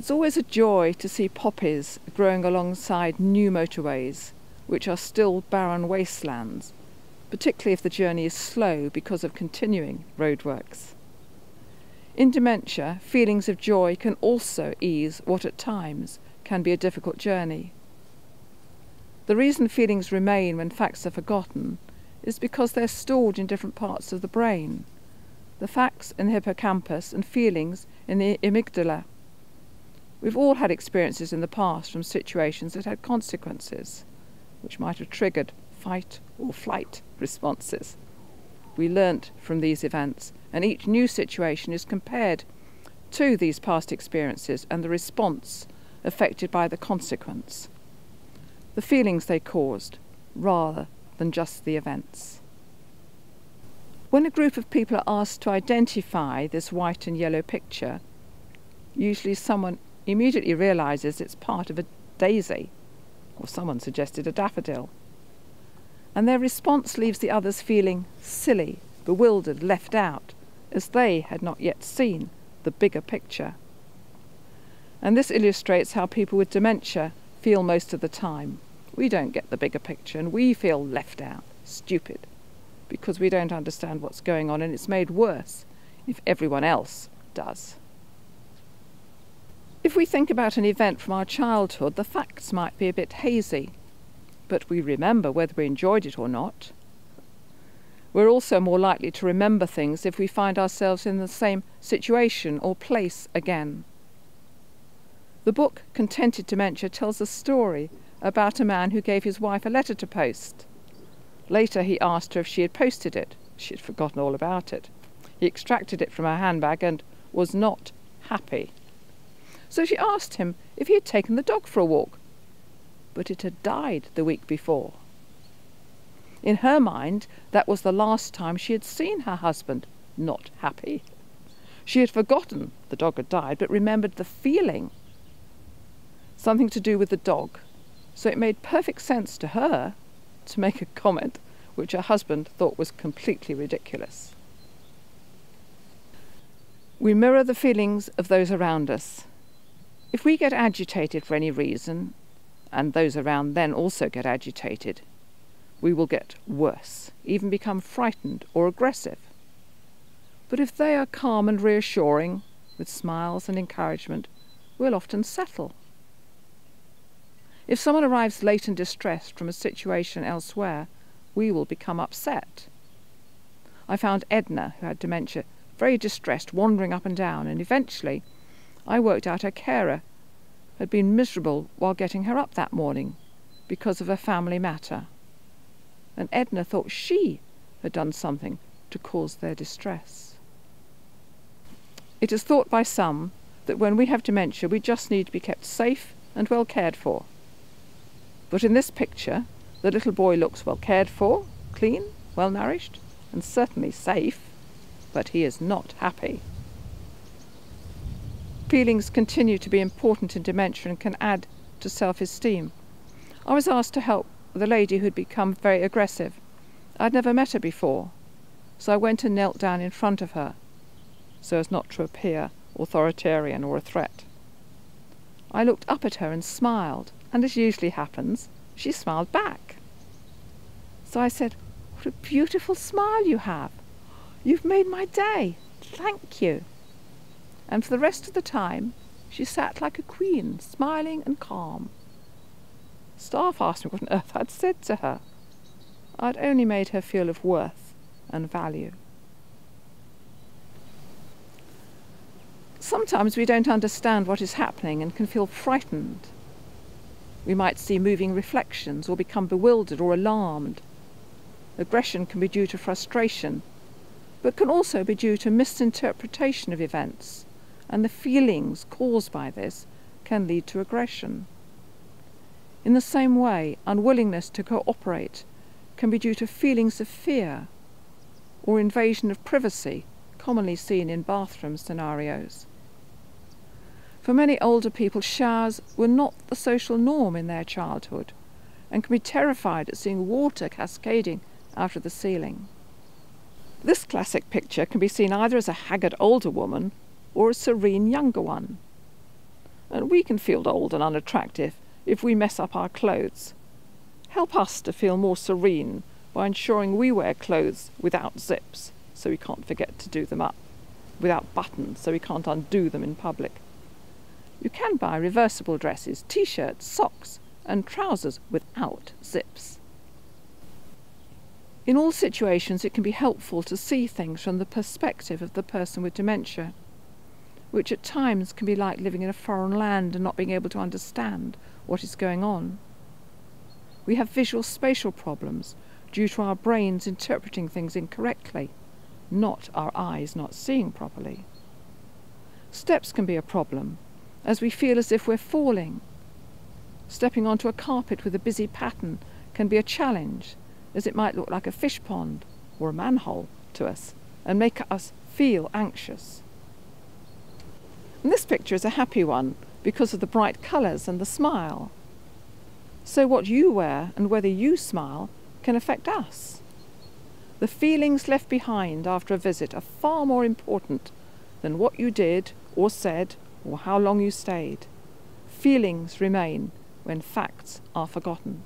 It's always a joy to see poppies growing alongside new motorways, which are still barren wastelands, particularly if the journey is slow because of continuing roadworks. In dementia, feelings of joy can also ease what at times can be a difficult journey. The reason feelings remain when facts are forgotten is because they're stored in different parts of the brain. The facts in the hippocampus and feelings in the amygdala. We've all had experiences in the past from situations that had consequences, which might have triggered fight or flight responses. We learnt from these events, and each new situation is compared to these past experiences and the response affected by the consequence, the feelings they caused, rather than just the events. When a group of people are asked to identify this white and yellow picture, usually someone immediately realizes it's part of a daisy, or someone suggested a daffodil. And their response leaves the others feeling silly, bewildered, left out, as they had not yet seen the bigger picture. And this illustrates how people with dementia feel most of the time. We don't get the bigger picture and we feel left out, stupid, because we don't understand what's going on, and it's made worse if everyone else does. If we think about an event from our childhood, the facts might be a bit hazy, but we remember whether we enjoyed it or not. We're also more likely to remember things if we find ourselves in the same situation or place again. The book Contented Dementia tells a story about a man who gave his wife a letter to post. Later he asked her if she had posted it. She had forgotten all about it. He extracted it from her handbag and was not happy so she asked him if he had taken the dog for a walk. But it had died the week before. In her mind, that was the last time she had seen her husband not happy. She had forgotten the dog had died, but remembered the feeling. Something to do with the dog. So it made perfect sense to her to make a comment which her husband thought was completely ridiculous. We mirror the feelings of those around us. If we get agitated for any reason, and those around then also get agitated, we will get worse, even become frightened or aggressive. But if they are calm and reassuring, with smiles and encouragement, we'll often settle. If someone arrives late and distressed from a situation elsewhere, we will become upset. I found Edna, who had dementia, very distressed, wandering up and down, and eventually I worked out her carer had been miserable while getting her up that morning because of a family matter. And Edna thought she had done something to cause their distress. It is thought by some that when we have dementia, we just need to be kept safe and well cared for. But in this picture, the little boy looks well cared for, clean, well nourished, and certainly safe, but he is not happy. Feelings continue to be important in dementia and can add to self esteem. I was asked to help the lady who had become very aggressive. I'd never met her before, so I went and knelt down in front of her, so as not to appear authoritarian or a threat. I looked up at her and smiled, and as usually happens, she smiled back. So I said, What a beautiful smile you have! You've made my day. Thank you and for the rest of the time she sat like a queen, smiling and calm. Staff asked me what on earth I'd said to her. I'd only made her feel of worth and value. Sometimes we don't understand what is happening and can feel frightened. We might see moving reflections or become bewildered or alarmed. Aggression can be due to frustration, but can also be due to misinterpretation of events and the feelings caused by this can lead to aggression. In the same way, unwillingness to cooperate can be due to feelings of fear or invasion of privacy, commonly seen in bathroom scenarios. For many older people, showers were not the social norm in their childhood and can be terrified at seeing water cascading out of the ceiling. This classic picture can be seen either as a haggard older woman or a serene younger one. and we can feel old and unattractive if we mess up our clothes. Help us to feel more serene by ensuring we wear clothes without zips so we can't forget to do them up, without buttons so we can't undo them in public. You can buy reversible dresses, t shirts, socks, and trousers without zips. In all situations, it can be helpful to see things from the perspective of the person with dementia, which at times can be like living in a foreign land and not being able to understand what is going on. We have visual spatial problems due to our brains interpreting things incorrectly, not our eyes not seeing properly. Steps can be a problem, as we feel as if we're falling. Stepping onto a carpet with a busy pattern can be a challenge, as it might look like a fish pond or a manhole to us and make us feel anxious. And this picture is a happy one because of the bright colours and the smile. So, what you wear and whether you smile can affect us. The feelings left behind after a visit are far more important than what you did or said or how long you stayed. Feelings remain when facts are forgotten.